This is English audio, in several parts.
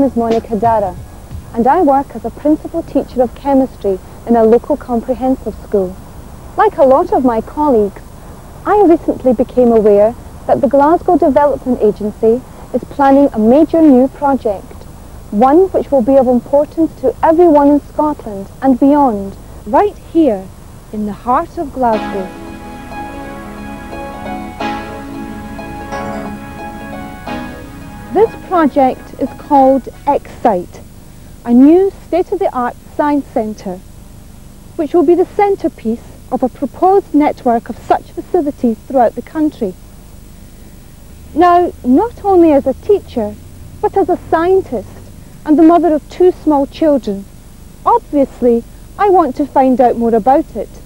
Name is Monica Dara and I work as a principal teacher of chemistry in a local comprehensive school. Like a lot of my colleagues, I recently became aware that the Glasgow Development Agency is planning a major new project, one which will be of importance to everyone in Scotland and beyond, right here in the heart of Glasgow. This project is called Excite, a new state-of-the-art science centre, which will be the centrepiece of a proposed network of such facilities throughout the country. Now, not only as a teacher, but as a scientist and the mother of two small children, obviously I want to find out more about it.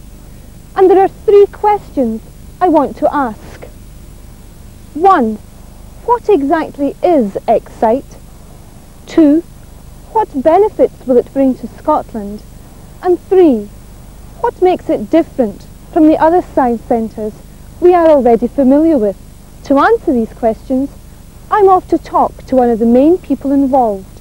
And there are three questions I want to ask. One, what exactly is Excite? Two, what benefits will it bring to Scotland? And three, what makes it different from the other science centres we are already familiar with? To answer these questions, I'm off to talk to one of the main people involved.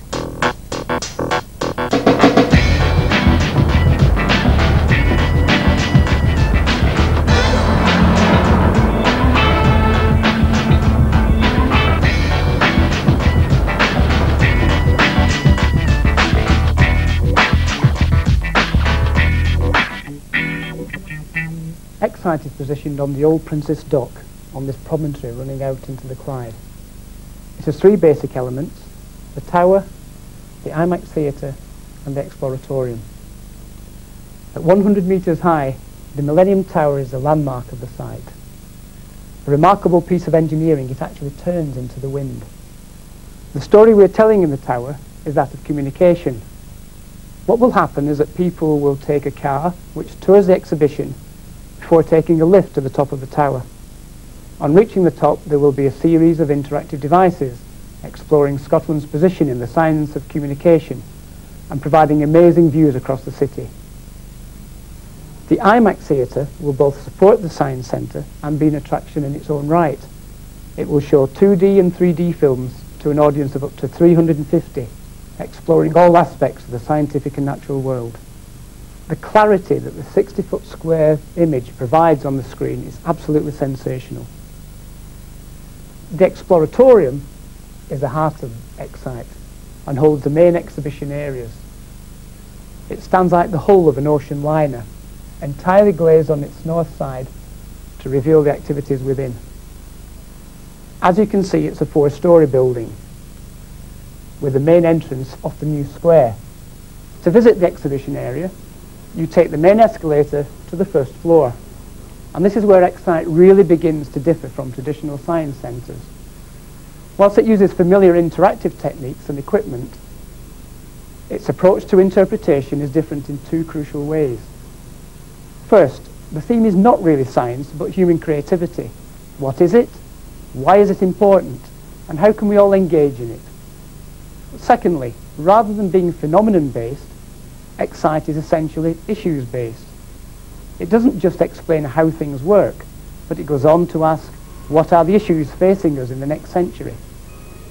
Excite is positioned on the old Princess Dock on this promontory running out into the Clyde. It has three basic elements, the tower, the IMAX Theatre and the Exploratorium. At 100 metres high, the Millennium Tower is the landmark of the site. A remarkable piece of engineering, it actually turns into the wind. The story we're telling in the tower is that of communication. What will happen is that people will take a car which tours the exhibition before taking a lift to the top of the tower. On reaching the top, there will be a series of interactive devices exploring Scotland's position in the science of communication and providing amazing views across the city. The IMAX Theatre will both support the Science Centre and be an attraction in its own right. It will show 2D and 3D films to an audience of up to 350, exploring all aspects of the scientific and natural world. The clarity that the 60-foot square image provides on the screen is absolutely sensational. The Exploratorium is the heart of Excite and holds the main exhibition areas. It stands like the hull of an ocean liner, entirely glazed on its north side to reveal the activities within. As you can see, it's a four-storey building with the main entrance off the new square. To visit the exhibition area, you take the main escalator to the first floor. And this is where Excite really begins to differ from traditional science centres. Whilst it uses familiar interactive techniques and equipment, its approach to interpretation is different in two crucial ways. First, the theme is not really science, but human creativity. What is it? Why is it important? And how can we all engage in it? Secondly, rather than being phenomenon-based, Excite is essentially issues-based. It doesn't just explain how things work, but it goes on to ask, what are the issues facing us in the next century?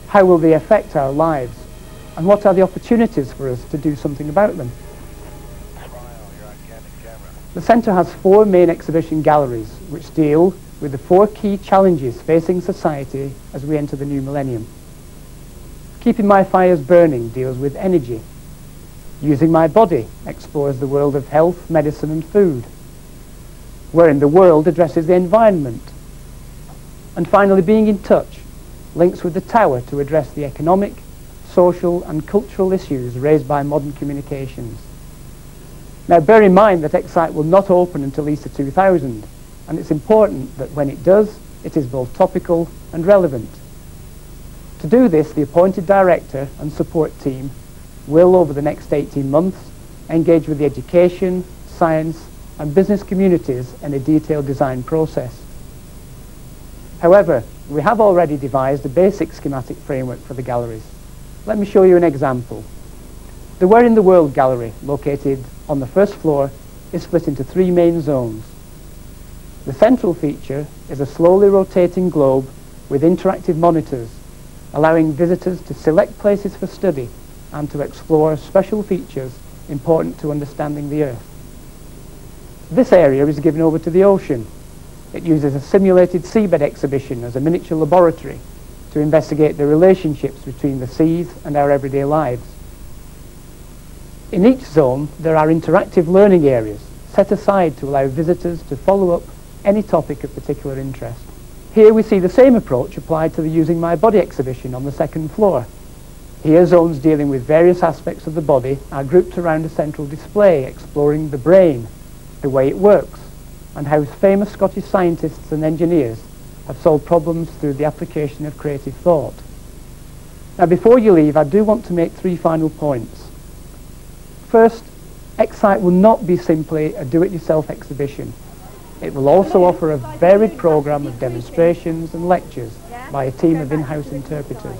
How will they affect our lives? And what are the opportunities for us to do something about them? The centre has four main exhibition galleries which deal with the four key challenges facing society as we enter the new millennium. Keeping My Fires Burning deals with energy. Using My Body explores the world of health, medicine and food Where in the World addresses the environment. And finally, being in touch links with the tower to address the economic, social and cultural issues raised by modern communications. Now bear in mind that Excite will not open until Easter 2000 and it's important that when it does, it is both topical and relevant. To do this, the appointed director and support team will, over the next 18 months, engage with the education, science and business communities in a detailed design process. However, we have already devised a basic schematic framework for the galleries. Let me show you an example. The Where in the World gallery, located on the first floor, is split into three main zones. The central feature is a slowly rotating globe with interactive monitors, allowing visitors to select places for study and to explore special features important to understanding the Earth. This area is given over to the ocean. It uses a simulated seabed exhibition as a miniature laboratory to investigate the relationships between the seas and our everyday lives. In each zone, there are interactive learning areas set aside to allow visitors to follow up any topic of particular interest. Here we see the same approach applied to the Using My Body exhibition on the second floor. Here zones dealing with various aspects of the body are grouped around a central display exploring the brain, the way it works, and how famous Scottish scientists and engineers have solved problems through the application of creative thought. Now before you leave, I do want to make three final points. First, Excite will not be simply a do-it-yourself exhibition. It will also offer a varied programme of demonstrations and lectures by a team of in-house interpreters.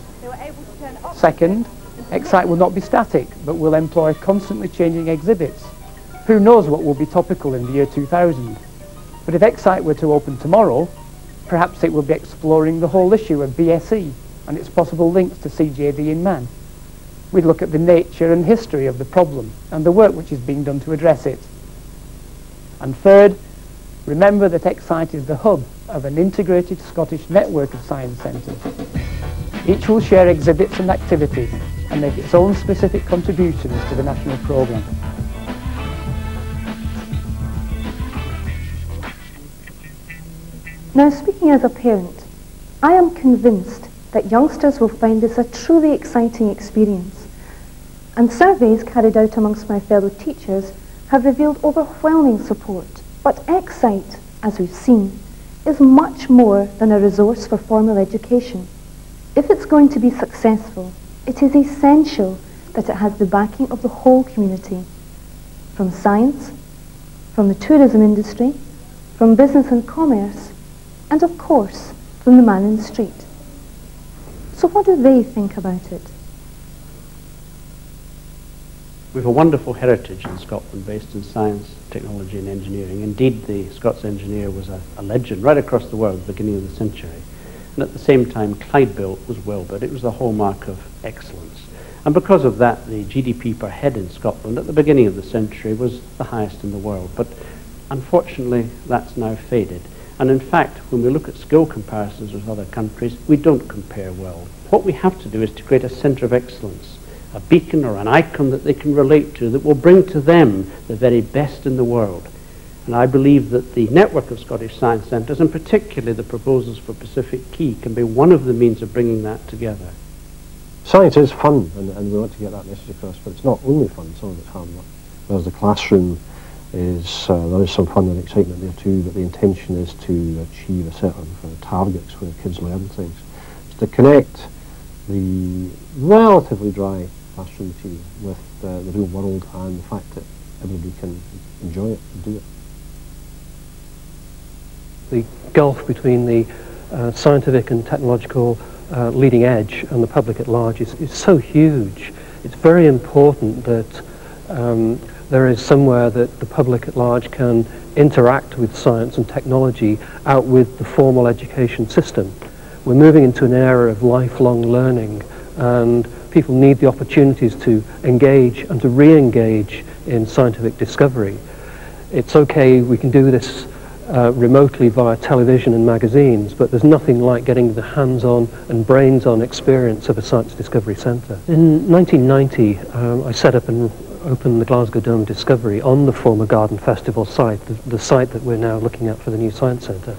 Second, Excite will not be static, but will employ constantly changing exhibits. Who knows what will be topical in the year 2000? But if Excite were to open tomorrow, perhaps it will be exploring the whole issue of BSE and its possible links to CJD in man. We'd look at the nature and history of the problem and the work which is being done to address it. And third, Remember that Excite is the hub of an integrated Scottish network of science centres. Each will share exhibits and activities and make its own specific contributions to the national programme. Now speaking as a parent, I am convinced that youngsters will find this a truly exciting experience. And surveys carried out amongst my fellow teachers have revealed overwhelming support but Excite, as we've seen, is much more than a resource for formal education. If it's going to be successful, it is essential that it has the backing of the whole community, from science, from the tourism industry, from business and commerce, and of course, from the man in the street. So what do they think about it? We have a wonderful heritage in Scotland based in science, technology and engineering. Indeed, the Scots engineer was a, a legend right across the world at the beginning of the century. And at the same time, Clyde was well built. It was the hallmark of excellence. And because of that, the GDP per head in Scotland at the beginning of the century was the highest in the world. But unfortunately, that's now faded. And in fact, when we look at skill comparisons with other countries, we don't compare well. What we have to do is to create a centre of excellence a beacon or an icon that they can relate to that will bring to them the very best in the world. And I believe that the network of Scottish Science Centres, and particularly the proposals for Pacific Quay, can be one of the means of bringing that together. Science is fun, and, and we want to get that message across, but it's not only fun, some of it's hard work. Whereas the classroom is, uh, there is some fun and excitement there too, but the intention is to achieve a certain uh, targets where kids learn things. It's to connect the relatively dry classroom tea with uh, the real world and the fact that everybody can enjoy it and do it. The gulf between the uh, scientific and technological uh, leading edge and the public at large is, is so huge. It's very important that um, there is somewhere that the public at large can interact with science and technology out with the formal education system. We're moving into an era of lifelong learning and people need the opportunities to engage and to re-engage in scientific discovery. It's okay, we can do this uh, remotely via television and magazines, but there's nothing like getting the hands-on and brains-on experience of a science discovery centre. In 1990, um, I set up and opened the Glasgow Dome Discovery on the former Garden Festival site, the, the site that we're now looking at for the new science centre.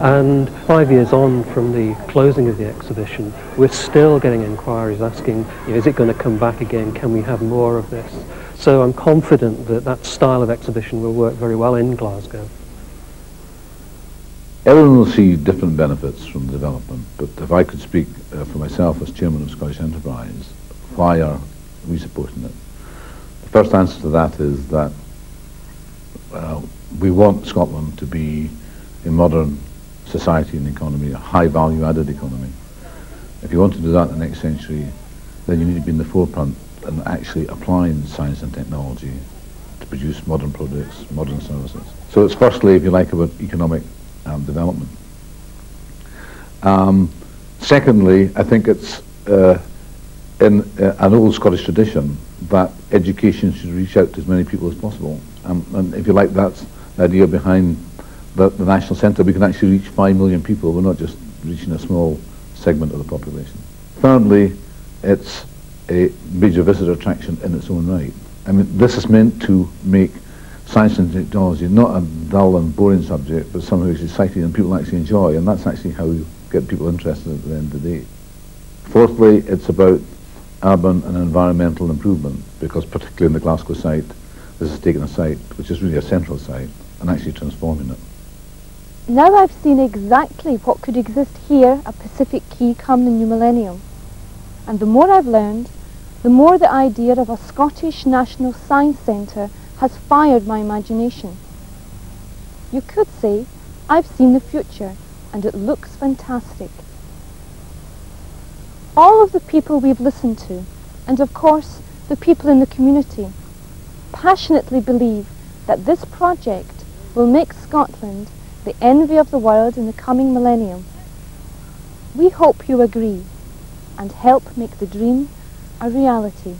And five years on from the closing of the exhibition, we're still getting inquiries asking, you know, is it going to come back again? Can we have more of this? So I'm confident that that style of exhibition will work very well in Glasgow. Everyone will see different benefits from the development, but if I could speak uh, for myself as chairman of Scottish Enterprise, why are we supporting it? The first answer to that is that uh, we want Scotland to be a modern society and economy, a high value added economy. If you want to do that in the next century, then you need to be in the forefront and actually applying science and technology to produce modern products, modern services. So it's firstly, if you like, about economic um, development. Um, Secondly, I think it's uh, in uh, an old Scottish tradition that education should reach out to as many people as possible. Um, and if you like, that's the idea behind the, the National Centre. We can actually reach 5 million people. We're not just reaching a small segment of the population. Thirdly, it's a major visitor attraction in its own right. I mean, this is meant to make science and technology not a dull and boring subject, but something which is exciting and people actually enjoy, and that's actually how you get people interested at the end of the day. Fourthly, it's about urban and environmental improvement, because particularly in the Glasgow site, this is taking a site which is really a central site and actually transforming it. Now I've seen exactly what could exist here at Pacific Quay come the new millennium. And the more I've learned, the more the idea of a Scottish National Science Centre has fired my imagination. You could say, I've seen the future and it looks fantastic. All of the people we've listened to, and of course the people in the community, passionately believe that this project will make Scotland the envy of the world in the coming millennium. We hope you agree and help make the dream a reality.